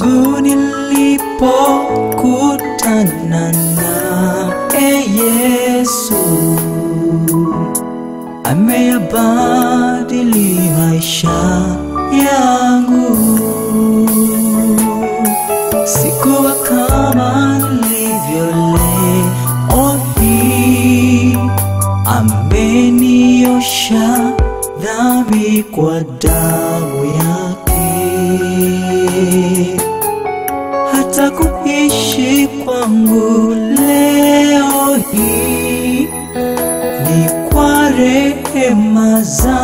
tangu nilipokutana e Yesu ameyabadili maisha yangu. Rehema zake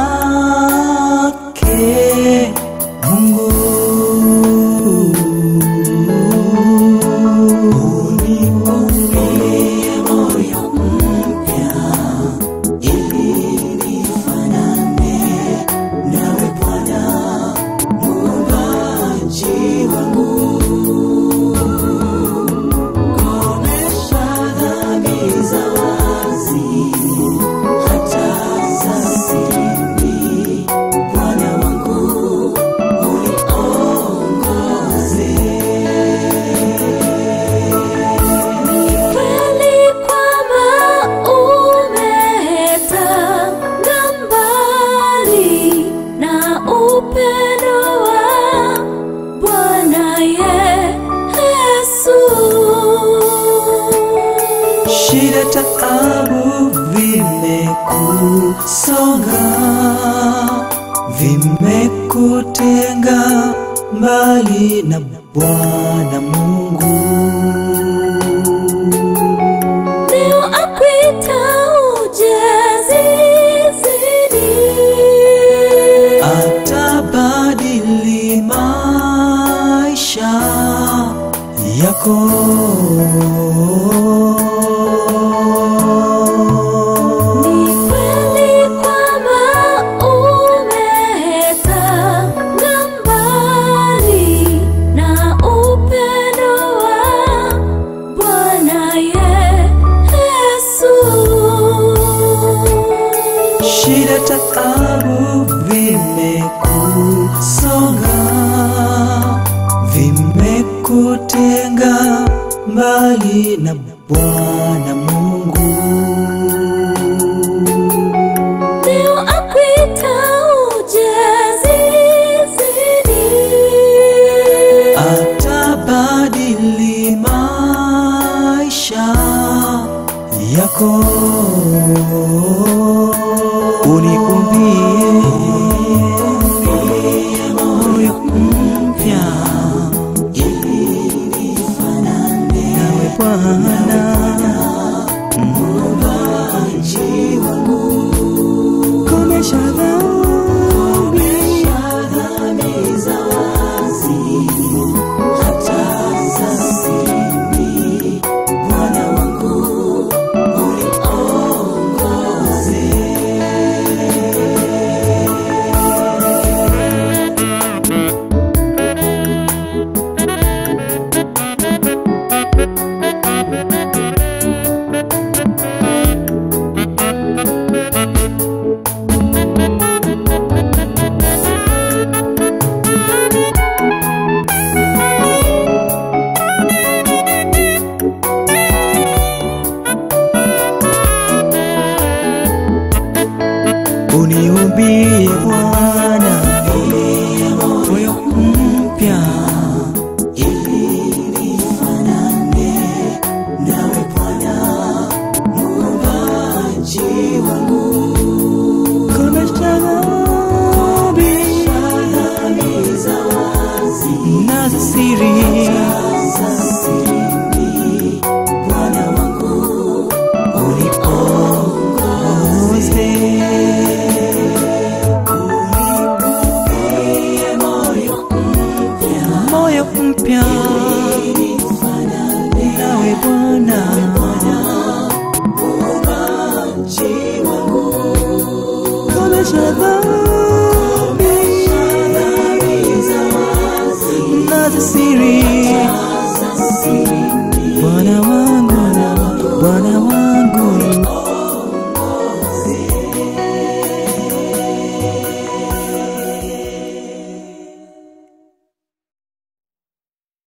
taabu vimekusonga, vimekutenga mbali na Bwana Mungu. Leo akwita uje zizini. atabadili maisha yako. Shida, taabu vimekusonga, vimekutenga mbali na Bwana Mungu. Yako. Uniumbie moyo mpya. Ili nifanane. Nawe Bwana Uniumbie Bwana moyo mpya ili nifanane nawe Bwana muumbaji wangu. Na za siri, Bwana wangu uniongoze. Nawe